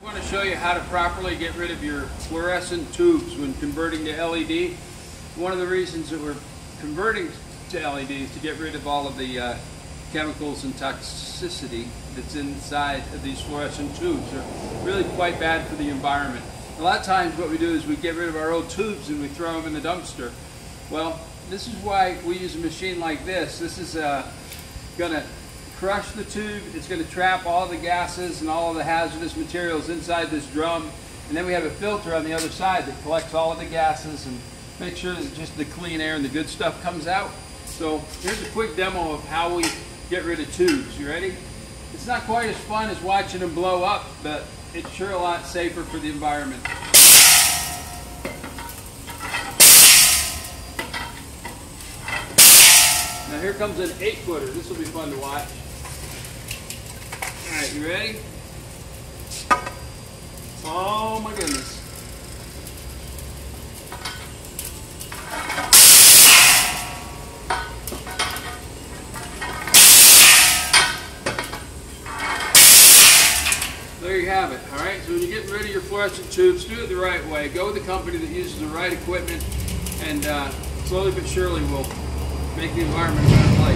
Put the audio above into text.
I want to show you how to properly get rid of your fluorescent tubes when converting to LED. One of the reasons that we're converting to LED is to get rid of all of the uh, chemicals and toxicity that's inside of these fluorescent tubes. They're really quite bad for the environment. A lot of times what we do is we get rid of our old tubes and we throw them in the dumpster. Well, this is why we use a machine like this. This is uh, going to crush the tube. It's going to trap all the gases and all the hazardous materials inside this drum. And then we have a filter on the other side that collects all of the gases and makes sure that just the clean air and the good stuff comes out. So here's a quick demo of how we get rid of tubes. You ready? It's not quite as fun as watching them blow up, but it's sure a lot safer for the environment. Now here comes an eight footer. This will be fun to watch. Right, you ready? Oh my goodness. There you have it. All right, so when you're getting rid of your fluorescent tubes, do it the right way. Go with the company that uses the right equipment, and uh, slowly but surely will make the environment a better.